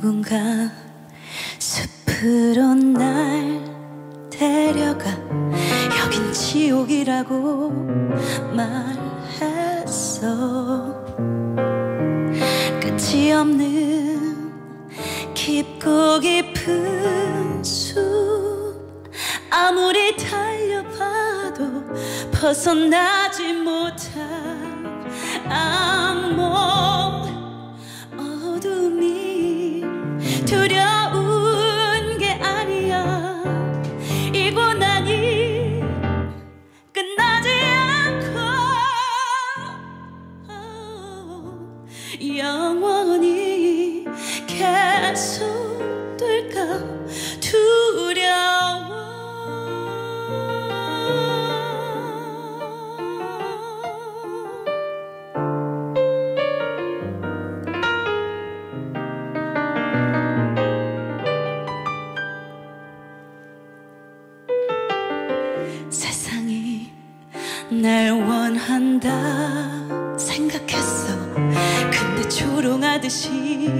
누군가 숲으로 날 데려가. 여긴 지옥이라고 말했어. 끝이 없는 깊고 깊은 숲. 아무리 달려봐도 벗어나지 못한 악몽 날 원한다 생각했어. 근데 조롱하듯이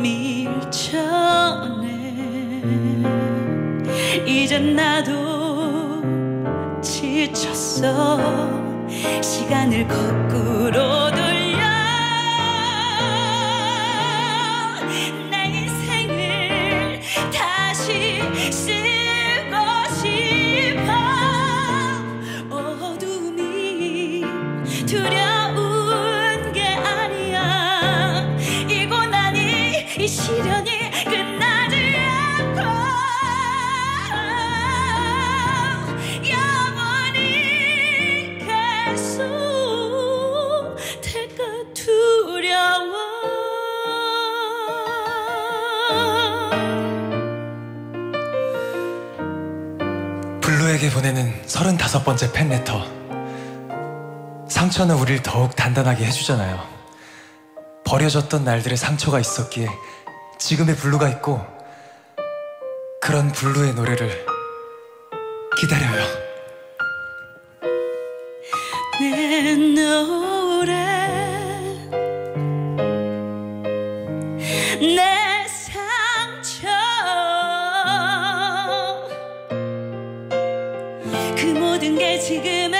밀쳐내. 이젠 나도 지쳤어. 시간을 거꾸로 돌려 시련이 끝나지 않고 영원히 계속 될까 두려워 블루에게 보내는 35번째 팬레터. 상처는 우릴 더욱 단단하게 해주잖아요. 버려졌던 날들의 상처가 있었기에 지금의 블루가 있고 그런 블루의 노래를 기다려요. 내 노래 내 상처 그 모든 게 지금의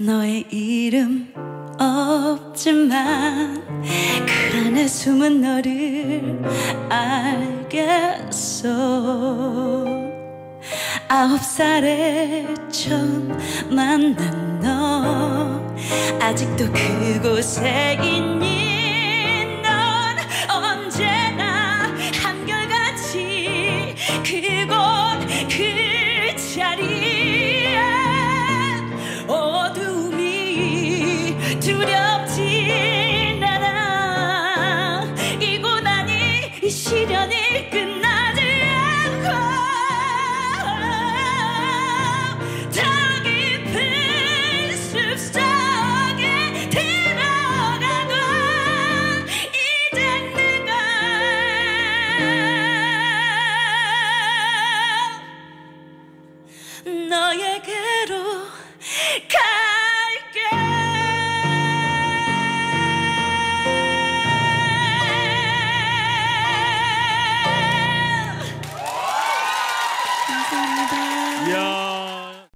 너의 이름 없지만 그 안에 숨은 너를 알겠어 아홉 살에 처음 만난 너 아직도 그곳에 있니? 넌 언제나 한결같이 그곳